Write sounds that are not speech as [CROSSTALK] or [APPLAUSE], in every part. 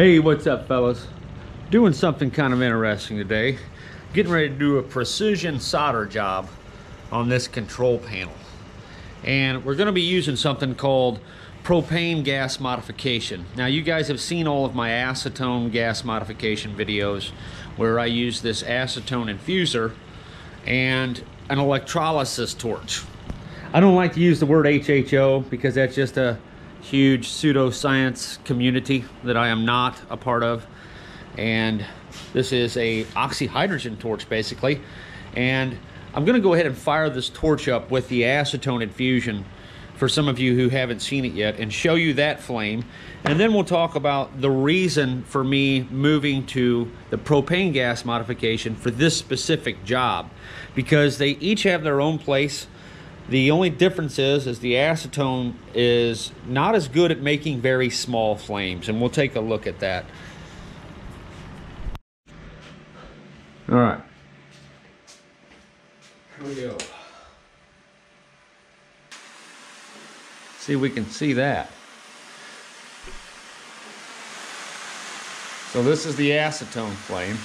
Hey, what's up, fellas? Doing something kind of interesting today. Getting ready to do a precision solder job on this control panel. And we're gonna be using something called propane gas modification. Now, you guys have seen all of my acetone gas modification videos where I use this acetone infuser and an electrolysis torch. I don't like to use the word HHO because that's just a huge pseudoscience community that I am not a part of. And this is a oxyhydrogen torch basically. And I'm gonna go ahead and fire this torch up with the acetone infusion for some of you who haven't seen it yet and show you that flame. And then we'll talk about the reason for me moving to the propane gas modification for this specific job because they each have their own place. The only difference is, is the acetone is not as good at making very small flames, and we'll take a look at that. All right. Here we go. See we can see that. So this is the acetone flame.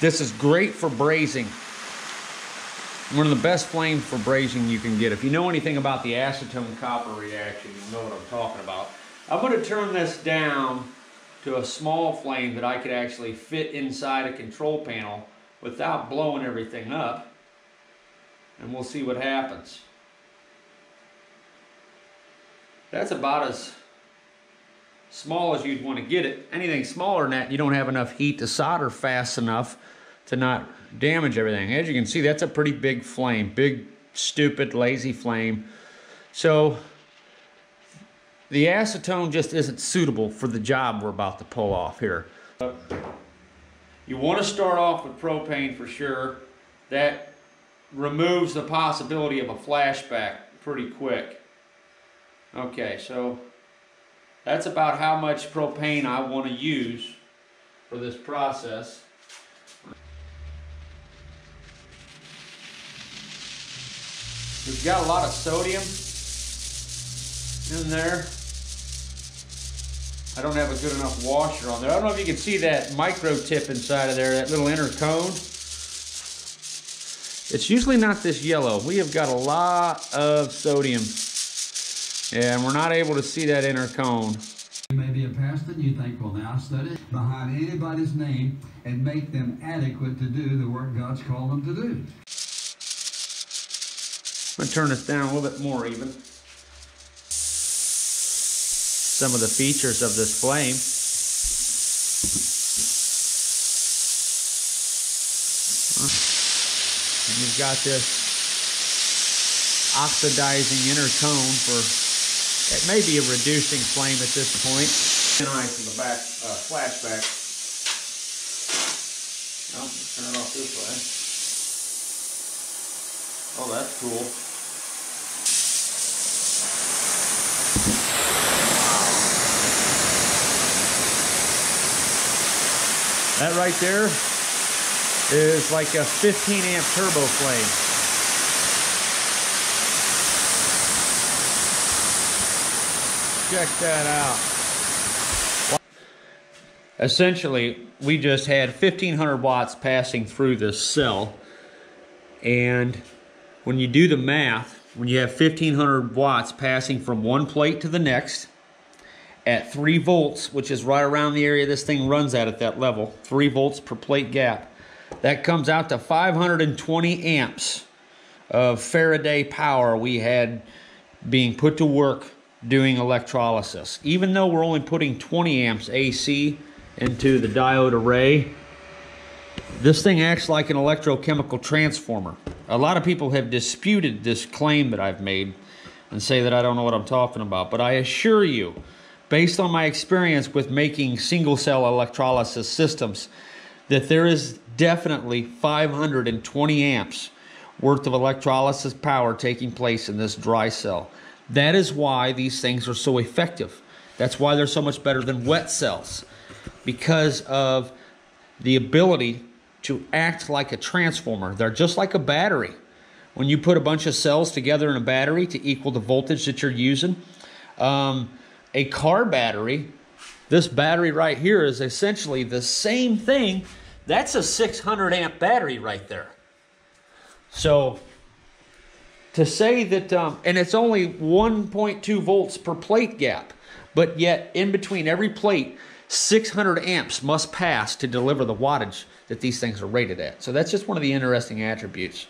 This is great for brazing one of the best flames for brazing you can get. If you know anything about the acetone copper reaction, you know what I'm talking about. I'm going to turn this down to a small flame that I could actually fit inside a control panel without blowing everything up. And we'll see what happens. That's about as small as you'd want to get it. Anything smaller than that, you don't have enough heat to solder fast enough to not damage everything. As you can see, that's a pretty big flame, big, stupid, lazy flame. So the acetone just isn't suitable for the job we're about to pull off here. You want to start off with propane for sure. That removes the possibility of a flashback pretty quick. Okay, so that's about how much propane I want to use for this process. We've got a lot of sodium in there. I don't have a good enough washer on there. I don't know if you can see that micro tip inside of there, that little inner cone. It's usually not this yellow. We have got a lot of sodium and we're not able to see that inner cone. You may be a pastor and you think, well, now study behind anybody's name and make them adequate to do the work God's called them to do. I'm to turn this down a little bit more even. Some of the features of this flame. And you've got this oxidizing inner cone for, it may be a reducing flame at this point. Nice in the back, uh, flashback. Oh, turn it off this way. Oh, that's cool. That right there is like a 15 amp turbo flame. Check that out. Essentially, we just had 1500 watts passing through this cell. And when you do the math, when you have 1500 watts passing from one plate to the next, at 3 volts, which is right around the area this thing runs at at that level, 3 volts per plate gap. That comes out to 520 amps of Faraday power we had being put to work doing electrolysis. Even though we're only putting 20 amps AC into the diode array, this thing acts like an electrochemical transformer. A lot of people have disputed this claim that I've made and say that I don't know what I'm talking about, but I assure you, based on my experience with making single cell electrolysis systems, that there is definitely 520 amps worth of electrolysis power taking place in this dry cell. That is why these things are so effective. That's why they're so much better than wet cells because of the ability to act like a transformer. They're just like a battery. When you put a bunch of cells together in a battery to equal the voltage that you're using, um, a car battery This battery right here is essentially the same thing. That's a 600 amp battery right there. So to say that, um, and it's only 1.2 volts per plate gap, but yet in between every plate, 600 amps must pass to deliver the wattage that these things are rated at. So that's just one of the interesting attributes.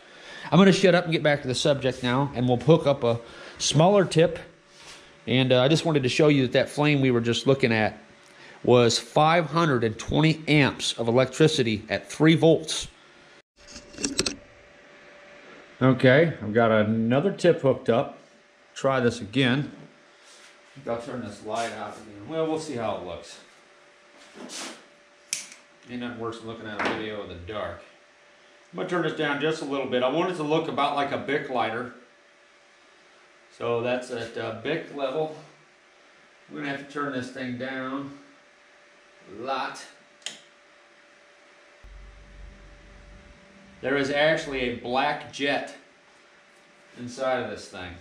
I'm going to shut up and get back to the subject now, and we'll hook up a smaller tip. And uh, I just wanted to show you that that flame we were just looking at was 520 amps of electricity at 3 volts. Okay, I've got another tip hooked up. Try this again. I'll turn this light out again. Well, we'll see how it looks. Ain't nothing worse than looking at a video in the dark. I'm gonna turn this down just a little bit. I want it to look about like a Bic lighter. So that's at uh, Bic level. We're gonna have to turn this thing down a lot. There is actually a black jet inside of this thing.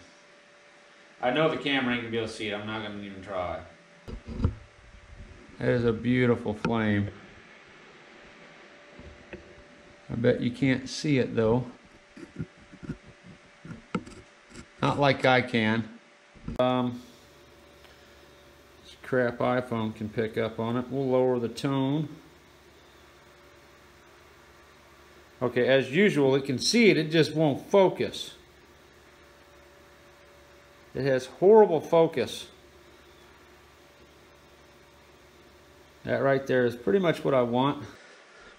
I know the camera ain't gonna be able to see it. I'm not gonna even try. That is a beautiful flame. I bet you can't see it though. Not like I can. Um, this crap iPhone can pick up on it. We'll lower the tone. Okay, as usual, it can see it, it just won't focus. It has horrible focus. That right there is pretty much what I want.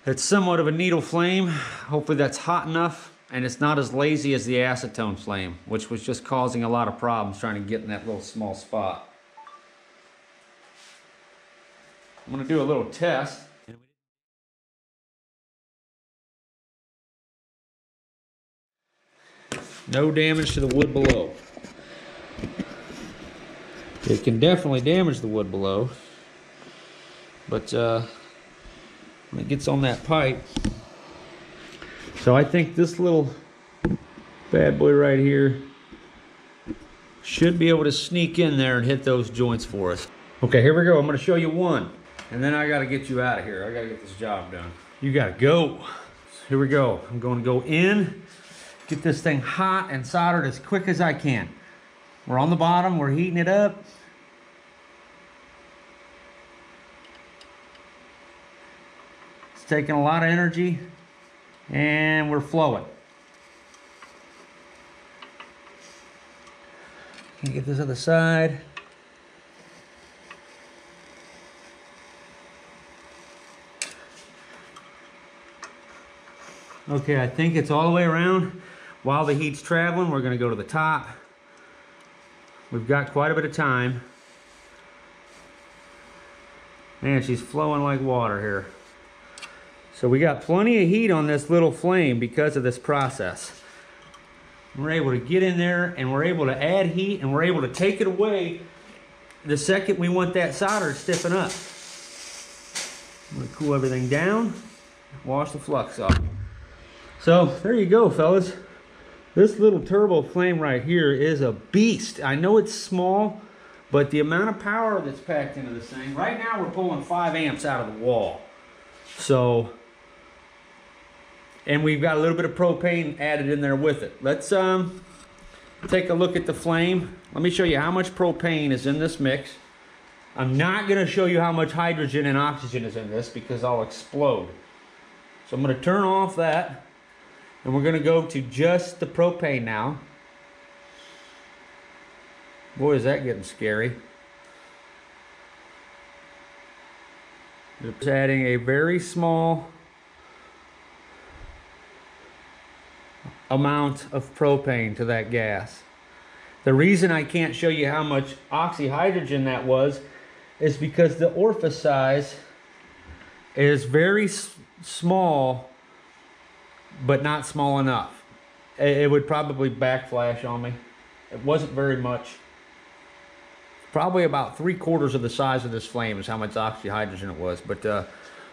It's somewhat of a needle flame. Hopefully that's hot enough and it's not as lazy as the acetone flame, which was just causing a lot of problems trying to get in that little small spot. I'm gonna do a little test. No damage to the wood below. It can definitely damage the wood below, but uh, when it gets on that pipe, so I think this little bad boy right here should be able to sneak in there and hit those joints for us. Okay, here we go. I'm gonna show you one, and then I gotta get you out of here. I gotta get this job done. You gotta go. Here we go. I'm gonna go in, get this thing hot and soldered as quick as I can. We're on the bottom, we're heating it up. It's taking a lot of energy and we're flowing. Can get this other side. Okay, I think it's all the way around. While the heat's traveling, we're gonna go to the top. We've got quite a bit of time. Man, she's flowing like water here. So we got plenty of heat on this little flame because of this process. We're able to get in there and we're able to add heat and we're able to take it away the second we want that solder to stiffen up. I'm gonna cool everything down, wash the flux off. So there you go, fellas. This little turbo flame right here is a beast. I know it's small, but the amount of power that's packed into this thing, right now we're pulling five amps out of the wall. So, and we've got a little bit of propane added in there with it. Let's um, take a look at the flame. Let me show you how much propane is in this mix. I'm not gonna show you how much hydrogen and oxygen is in this because I'll explode. So I'm gonna turn off that. And we're going to go to just the propane now. Boy, is that getting scary. Just adding a very small amount of propane to that gas. The reason I can't show you how much oxyhydrogen that was is because the orifice size is very small but not small enough. It would probably backflash on me. It wasn't very much. Probably about three quarters of the size of this flame is how much oxyhydrogen it was. But uh,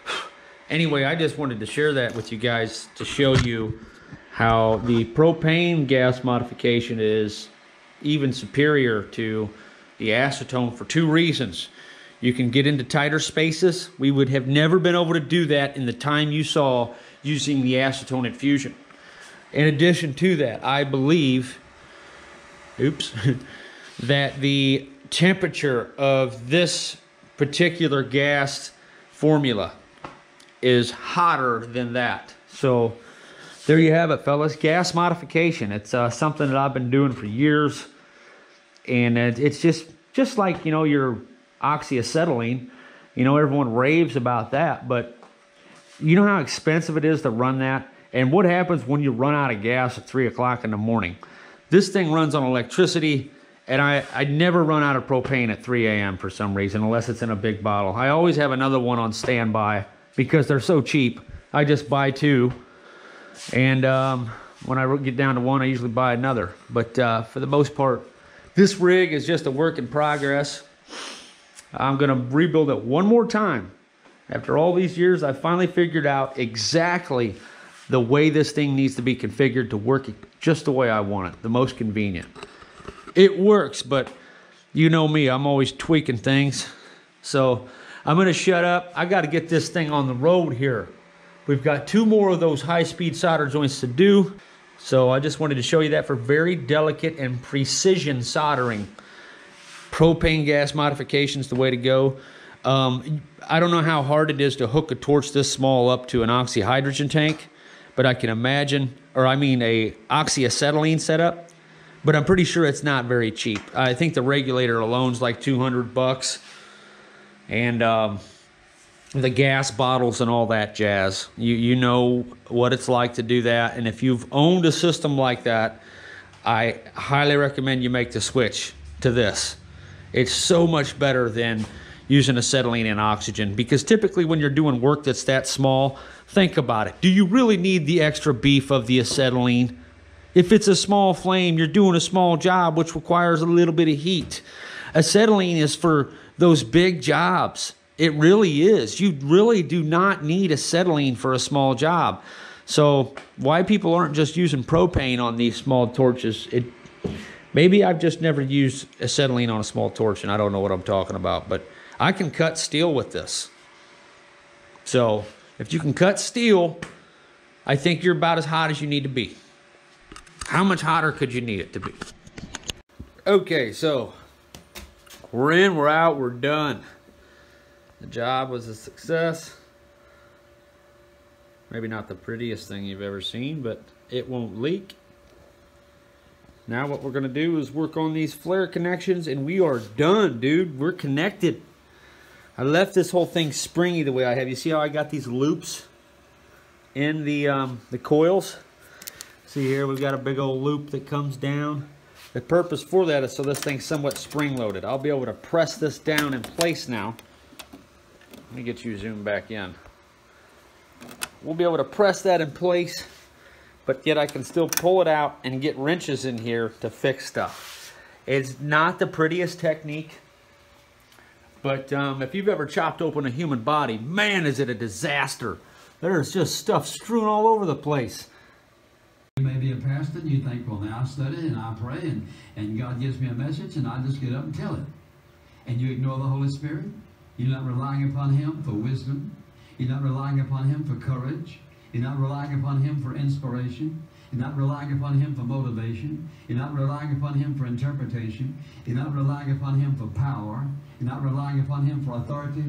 [SIGHS] anyway, I just wanted to share that with you guys to show you how the propane gas modification is even superior to the acetone for two reasons. You can get into tighter spaces. We would have never been able to do that in the time you saw using the acetone infusion. In addition to that, I believe, oops, [LAUGHS] that the temperature of this particular gas formula is hotter than that. So there you have it, fellas. Gas modification. It's uh, something that I've been doing for years, and it's just just like you know your oxyacetylene. You know, everyone raves about that, but you know how expensive it is to run that? And what happens when you run out of gas at 3 o'clock in the morning? This thing runs on electricity, and I, I never run out of propane at 3 a.m. for some reason, unless it's in a big bottle. I always have another one on standby because they're so cheap. I just buy two. And um, when I get down to one, I usually buy another. But uh, for the most part, this rig is just a work in progress. I'm going to rebuild it one more time. After all these years, I finally figured out exactly the way this thing needs to be configured to work just the way I want it, the most convenient. It works, but you know me, I'm always tweaking things. So I'm going to shut up. I got to get this thing on the road here. We've got two more of those high-speed solder joints to do. So I just wanted to show you that for very delicate and precision soldering propane gas modification is the way to go. Um, I don't know how hard it is to hook a torch this small up to an oxyhydrogen tank, but I can imagine, or I mean a oxyacetylene setup, but I'm pretty sure it's not very cheap. I think the regulator alone is like 200 bucks. And um, the gas bottles and all that jazz. You, you know what it's like to do that. And if you've owned a system like that, I highly recommend you make the switch to this. It's so much better than using acetylene and oxygen because typically when you're doing work that's that small, think about it. Do you really need the extra beef of the acetylene? If it's a small flame, you're doing a small job which requires a little bit of heat. Acetylene is for those big jobs. It really is. You really do not need acetylene for a small job. So why people aren't just using propane on these small torches, it Maybe I've just never used acetylene on a small torch and I don't know what I'm talking about, but I can cut steel with this. So if you can cut steel, I think you're about as hot as you need to be. How much hotter could you need it to be? Okay, so we're in, we're out, we're done. The job was a success. Maybe not the prettiest thing you've ever seen, but it won't leak. Now what we're going to do is work on these flare connections and we are done, dude. We're connected. I left this whole thing springy the way I have. You see how I got these loops in the, um, the coils? See here, we've got a big old loop that comes down. The purpose for that is so this thing's somewhat spring-loaded. I'll be able to press this down in place now. Let me get you zoomed back in. We'll be able to press that in place but yet I can still pull it out and get wrenches in here to fix stuff. It's not the prettiest technique, but um, if you've ever chopped open a human body, man, is it a disaster. There's just stuff strewn all over the place. You may be a pastor and you think, well, now I study and I pray and, and God gives me a message and I just get up and tell it. And you ignore the Holy Spirit. You're not relying upon Him for wisdom. You're not relying upon Him for courage. You're not relying upon Him for inspiration. You're not relying upon Him for motivation. You're not relying upon Him for interpretation. You're not relying upon Him for power. You're not relying upon Him for authority.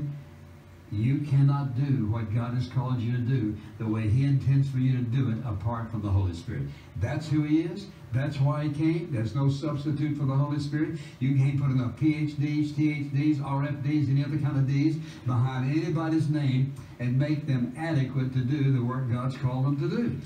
You cannot do what God has called you to do the way He intends for you to do it apart from the Holy Spirit. That's who He is. That's why He came. There's no substitute for the Holy Spirit. You can't put enough PhDs, THDs, RFDs, any other kind of Ds behind anybody's name and make them adequate to do the work God's called them to do.